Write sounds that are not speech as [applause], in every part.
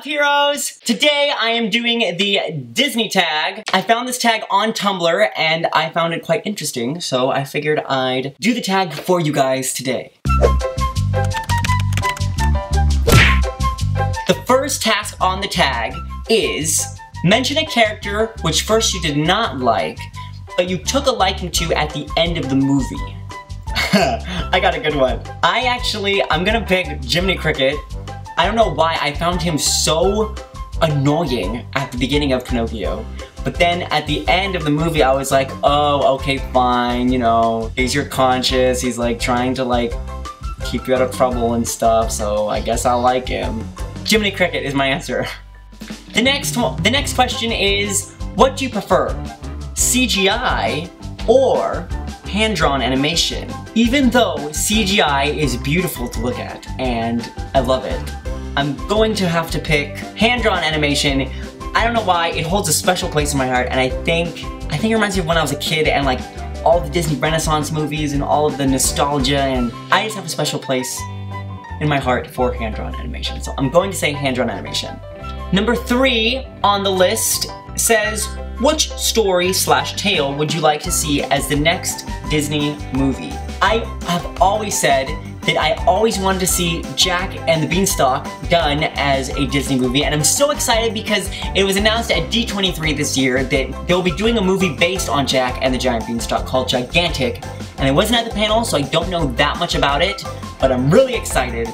up, heroes? Today I am doing the Disney tag. I found this tag on Tumblr and I found it quite interesting, so I figured I'd do the tag for you guys today. The first task on the tag is mention a character which first you did not like, but you took a liking to at the end of the movie. [laughs] I got a good one. I actually, I'm gonna pick Jiminy Cricket I don't know why I found him so annoying at the beginning of Pinocchio. But then at the end of the movie, I was like, oh, okay, fine, you know, he's your conscience, he's like trying to like keep you out of trouble and stuff, so I guess I'll like him. Jiminy Cricket is my answer. The next, one, the next question is, what do you prefer? CGI or hand-drawn animation? Even though CGI is beautiful to look at, and I love it, I'm going to have to pick hand-drawn animation. I don't know why, it holds a special place in my heart, and I think, I think it reminds me of when I was a kid and like all the Disney Renaissance movies and all of the nostalgia, and I just have a special place in my heart for hand-drawn animation. So I'm going to say hand-drawn animation. Number three on the list says, which story slash tale would you like to see as the next Disney movie? I have always said that I always wanted to see Jack and the Beanstalk done as a Disney movie, and I'm so excited because it was announced at D23 this year that they'll be doing a movie based on Jack and the Giant Beanstalk called Gigantic, and I wasn't at the panel, so I don't know that much about it, but I'm really excited,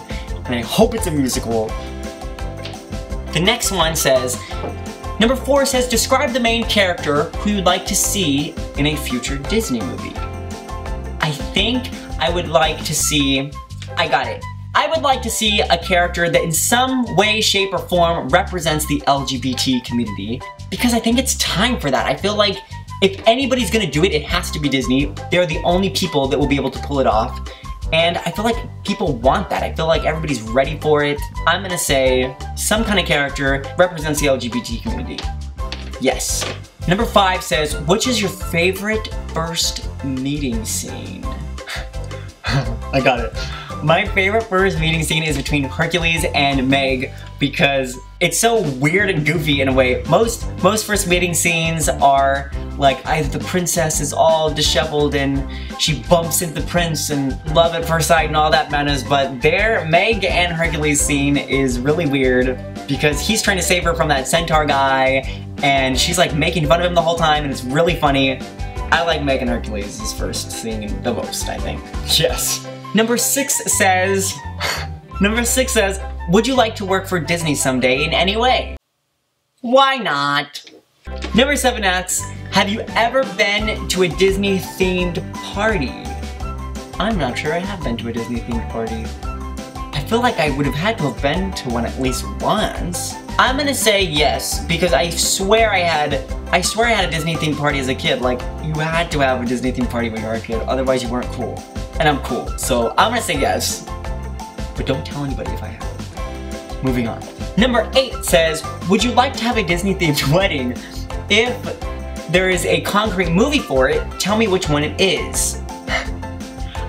and I hope it's a musical. The next one says, Number four says, describe the main character who you'd like to see in a future Disney movie. I think I would like to see, I got it. I would like to see a character that in some way, shape, or form represents the LGBT community because I think it's time for that. I feel like if anybody's gonna do it, it has to be Disney. They're the only people that will be able to pull it off. And I feel like people want that. I feel like everybody's ready for it. I'm gonna say some kind of character represents the LGBT community. Yes. Number five says, which is your favorite first meeting scene? [laughs] I got it. My favorite first meeting scene is between Hercules and Meg because it's so weird and goofy in a way. Most most first meeting scenes are like either the princess is all disheveled and she bumps into the prince and love at first sight and all that manners, but their Meg and Hercules scene is really weird because he's trying to save her from that centaur guy and she's like making fun of him the whole time and it's really funny. I like Meg and Hercules' first scene the most, I think. Yes. Number six says, number six says, would you like to work for Disney someday in any way? Why not? Number seven asks, have you ever been to a Disney themed party? I'm not sure I have been to a Disney themed party. I feel like I would have had to have been to one at least once. I'm gonna say yes, because I swear I had, I swear I had a Disney themed party as a kid. Like, you had to have a Disney themed party when you were a kid, otherwise you weren't cool and I'm cool. So I'm gonna say yes, but don't tell anybody if I have. Moving on. Number eight says, would you like to have a Disney themed [laughs] wedding? If there is a concrete movie for it, tell me which one it is. [sighs]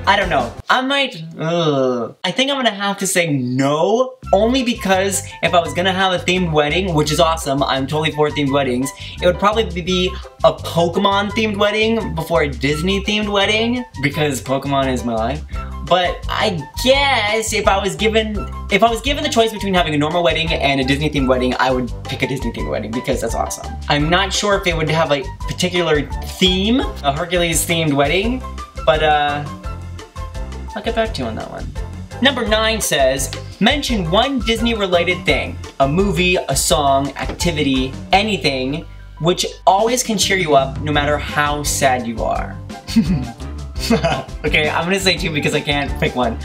I don't know. I might, ugh. I think I'm gonna have to say no, only because if I was gonna have a themed wedding, which is awesome, I'm totally for themed weddings, it would probably be a Pokemon themed wedding before a Disney themed wedding, because Pokemon is my life. But I guess if I was given if I was given the choice between having a normal wedding and a Disney themed wedding, I would pick a Disney themed wedding because that's awesome. I'm not sure if it would have a particular theme, a Hercules themed wedding, but uh I'll get back to you on that one. Number 9 says, mention one Disney related thing. A movie, a song, activity, anything, which always can cheer you up no matter how sad you are. [laughs] okay, I'm gonna say two because I can't pick one.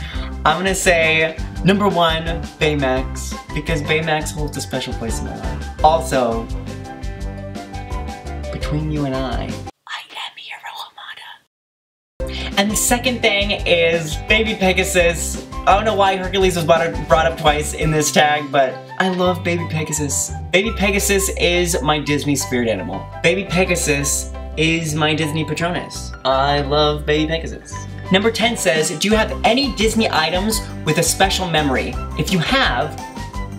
I'm gonna say number one, Baymax, because Baymax holds a special place in my life. Also, between you and I, I am Hiro Hamada. and the second thing is Baby Pegasus. I don't know why Hercules was brought up, twice in this tag, but I love Baby Pegasus. Baby Pegasus is my Disney spirit animal. Baby Pegasus is my Disney Patronus. I love Baby Pegasus. Number 10 says, do you have any Disney items with a special memory? If you have,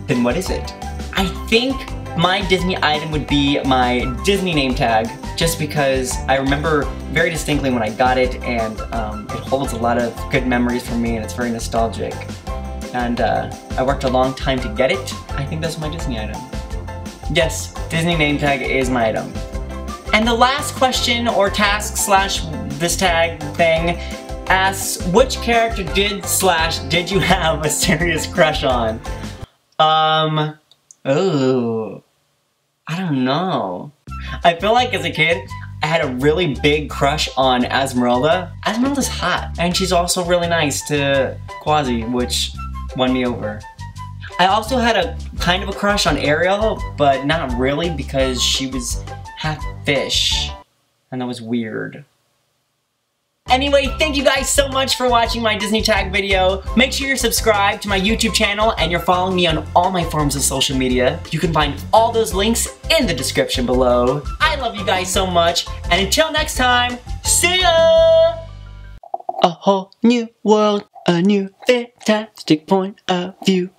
then what is it? I think my Disney item would be my Disney name tag, just because I remember very distinctly when I got it, and um, it holds a lot of good memories for me, and it's very nostalgic. And uh, I worked a long time to get it. I think that's my Disney item. Yes, Disney name tag is my item. And the last question or task slash this tag thing asks which character did slash did you have a serious crush on? Um, oh, I don't know. I feel like as a kid, I had a really big crush on Esmeralda. Esmeralda's hot, and she's also really nice to Quasi, which won me over. I also had a kind of a crush on Ariel, but not really because she was half fish, and that was weird. Anyway, thank you guys so much for watching my Disney Tag video. Make sure you're subscribed to my YouTube channel and you're following me on all my forms of social media. You can find all those links in the description below. I love you guys so much, and until next time, see ya! A whole new world, a new fantastic point of view.